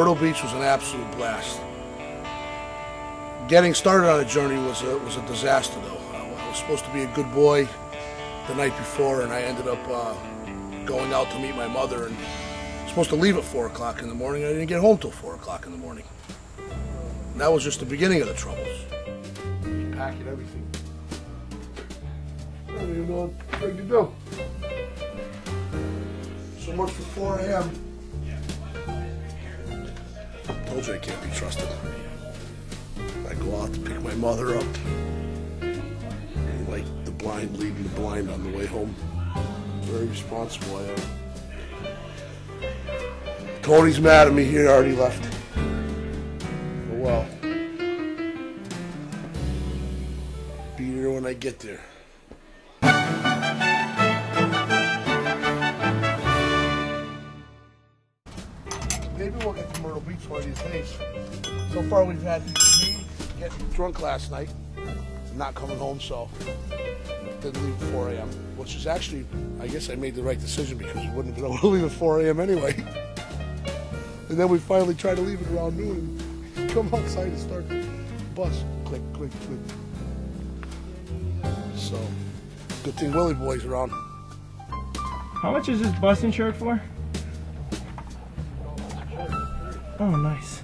Myrtle Beach was an absolute blast. Getting started on a journey was a, was a disaster, though. I was supposed to be a good boy the night before, and I ended up uh, going out to meet my mother and I was supposed to leave at 4 o'clock in the morning. I didn't get home till 4 o'clock in the morning. And that was just the beginning of the troubles. Packing everything. I don't even know what to do. So much for 4 a.m. Told you I can't be trusted. I go out to pick my mother up. And like the blind leading the blind on the way home. Very responsible I am. Tony's mad at me. He already left. Oh well. Be here when I get there. Maybe we'll get to Myrtle Beach one of these days. So far, we've had me getting drunk last night, not coming home, so didn't leave at 4 a.m. Which is actually, I guess I made the right decision because we wouldn't have been able to leave at 4 a.m. anyway. And then we finally tried to leave it around noon come outside and start the bus. Click, click, click. So, good thing Willie Boy's around. How much is this bus insured for? Oh, nice.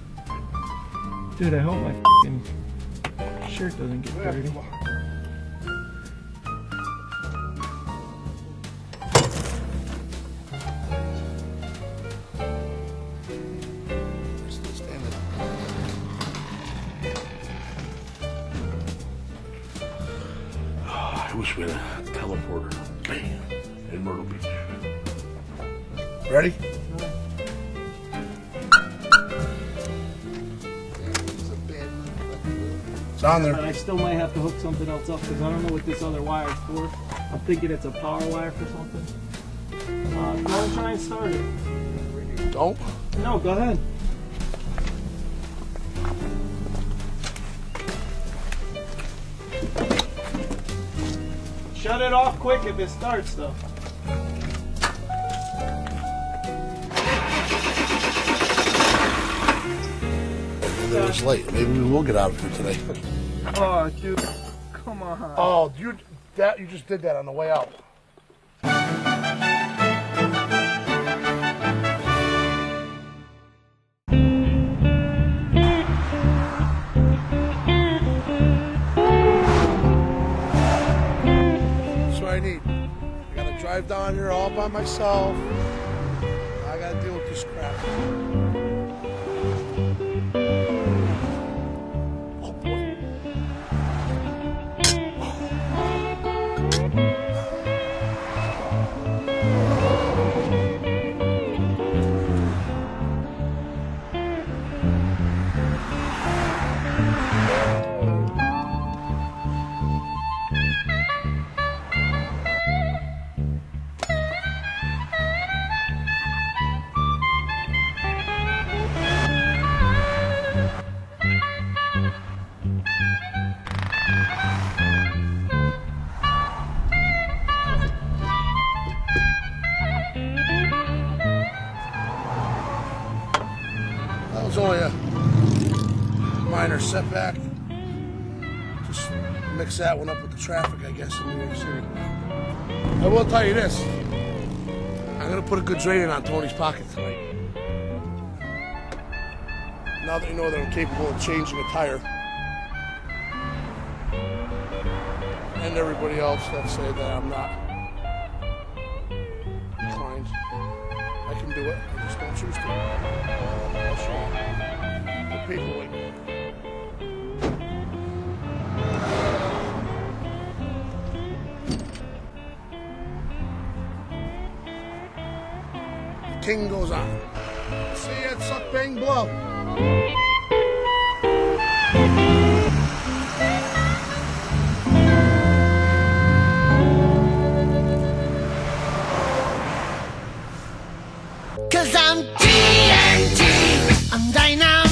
Dude, I hope my fing shirt doesn't get dirty. Ah, I wish we had a teleporter. Man, in Myrtle Beach. Ready? It's on But. I still might have to hook something else up because I don't know what this other wire is for. I'm thinking it's a power wire for something. Uh, go try and start it. Don't. No, go ahead. Shut it off quick if it starts though. It's late. Maybe we will get out of here today. Oh, dude. Come on. Oh, you that you just did that on the way out. That's what I need. I gotta drive down here all by myself. I gotta deal with this crap. That was only a minor setback. Just mix that one up with the traffic, I guess, in New York City. I will tell you this. I'm gonna put a good drain in on Tony's pocket tonight. Now that you know that I'm capable of changing a tire. And everybody else that say that I'm not inclined. I can do it. I just don't choose to. I'll. The paperweight. The king goes on. See you at Suck Bang Blow. Cause I'm TNT, I'm dynamite.